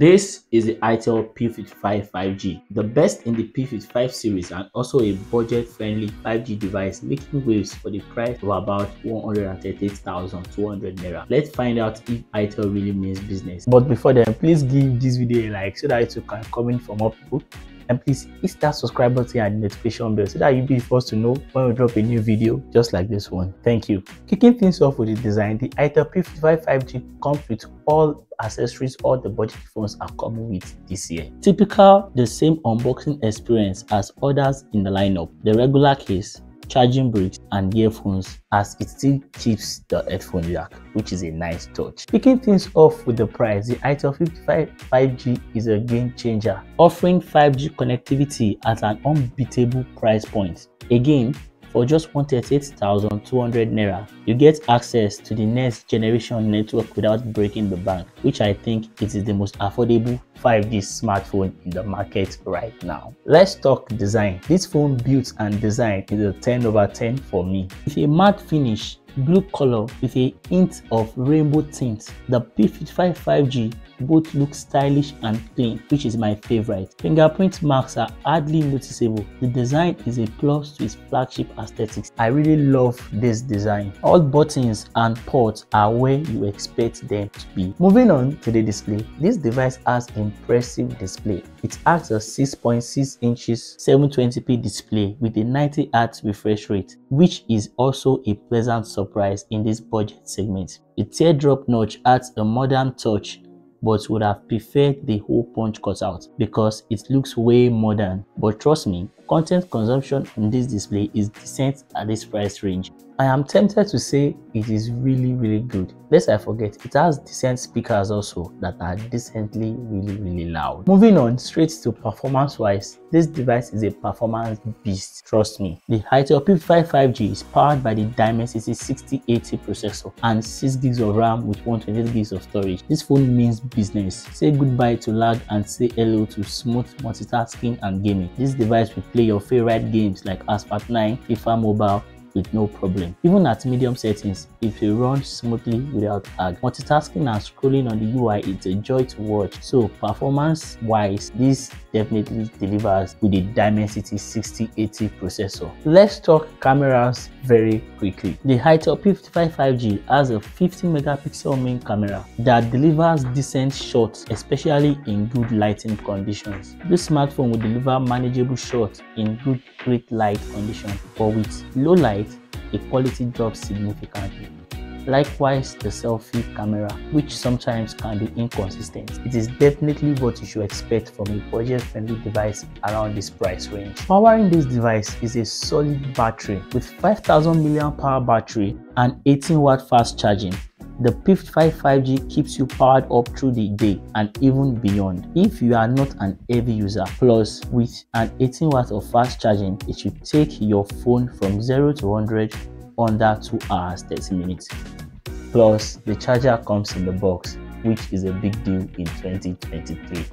This is the ITEL P55 5G, the best in the P55 series and also a budget-friendly 5G device making waves for the price of about 138,200 naira. Let's find out if ITEL really means business. But before then, please give this video a like so that it can come in for more people and please hit that subscribe button and notification bell so that you'll be first to know when we drop a new video just like this one. Thank you. Kicking things off with the design the itel p55 5g comes with all accessories all the budget phones are coming with this year. Typical the same unboxing experience as others in the lineup. The regular case charging bricks and earphones as it still keeps the headphone jack which is a nice touch. Kicking things off with the price the itel 55 5g is a game changer offering 5g connectivity at an unbeatable price point. Again for just 138,200 naira, you get access to the next generation network without breaking the bank, which I think it is the most affordable 5G smartphone in the market right now. Let's talk design. This phone built and designed is a 10 over 10 for me. With a matte finish, blue color with a hint of rainbow tint, the P55 5G both look stylish and clean, which is my favorite. Fingerprint marks are hardly noticeable. The design is a plus to its flagship aesthetics. I really love this design. All buttons and ports are where you expect them to be. Moving on to the display, this device has impressive display. It has a 6.6 inches 720p display with a 90 Hz refresh rate, which is also a pleasant surprise in this budget segment. The teardrop notch adds a modern touch but would have preferred the whole punch cutout because it looks way modern. But trust me, content consumption on this display is decent at this price range. I am tempted to say it is really really good. Lest I forget, it has decent speakers also that are decently really really loud. Moving on straight to performance wise, this device is a performance beast, trust me. The Itel P55 5G is powered by the Dimensity 6080 processor and 6 gigs of RAM with 128 gigs of storage. This phone means business. Say goodbye to lag and say hello to smooth multitasking and gaming. This device will play your favorite games like Asphalt 9, FIFA Mobile, with no problem. Even at medium settings, it will run smoothly without lag. Multitasking and scrolling on the UI is a joy to watch. So performance wise, this definitely delivers with the Dimensity 6080 processor. Let's talk cameras very quickly. The Itel P55 5G has a 50 megapixel main camera that delivers decent shots, especially in good lighting conditions. This smartphone will deliver manageable shots in good great light conditions, but with low light, the quality drops significantly. Likewise, the selfie camera, which sometimes can be inconsistent. It is definitely what you should expect from a budget-friendly device around this price range. Powering this device is a solid battery with 5000 mAh battery and 18 watt fast charging the P55 5G keeps you powered up through the day and even beyond. If you are not an heavy user, plus with an 18 watts of fast charging, it should take your phone from 0 to 100 under 2 hours 30 minutes. Plus, the charger comes in the box, which is a big deal in 2023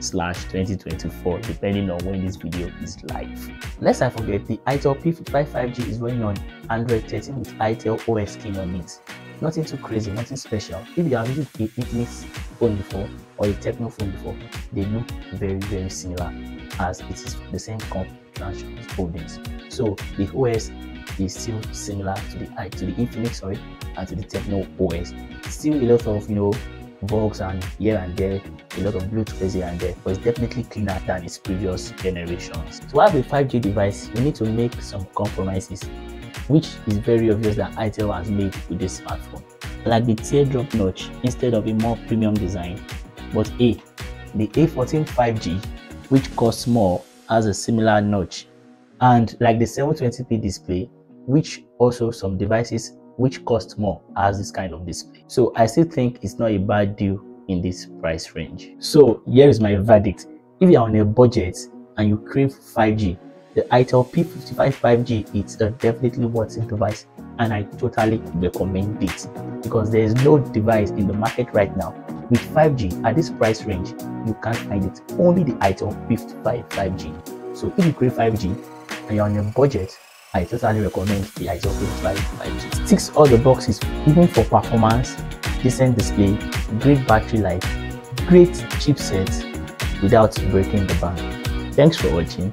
slash 2024 depending on when this video is live. Lest I forget, the ITEL P55 5G is running on Android 13 with ITEL OS King on it. Nothing too crazy, nothing special. If you have used a Infinix phone before or a Tecno phone before, they look very very similar as it is the same company holdings. So the OS is still similar to the to the Infinix sorry and to the Tecno OS. Still a lot of you know bugs and here and there, a lot of bloatware here and there, but it's definitely cleaner than its previous generations. To have a 5G device, you need to make some compromises, which is very obvious that ITEL has made with this smartphone. Like the teardrop notch instead of a more premium design, but A, the A14 5G, which costs more, has a similar notch, and like the 720p display, which also some devices which cost more has this kind of display. So I still think it's not a bad deal in this price range. So here is my verdict. If you're on a budget and you crave 5G, the ITEL P55 5G is a definitely worth it device and I totally recommend it because there is no device in the market right now with 5G at this price range you can't find it only the ITEL P55 5G so if you crave 5G and you're on a budget I totally recommend the ITEL P55 5G. It ticks all the boxes even for performance, decent display, great battery life, great chipset without breaking the bank. Thanks for watching